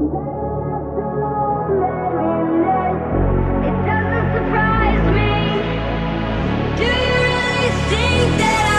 It doesn't surprise me. Do you really think that?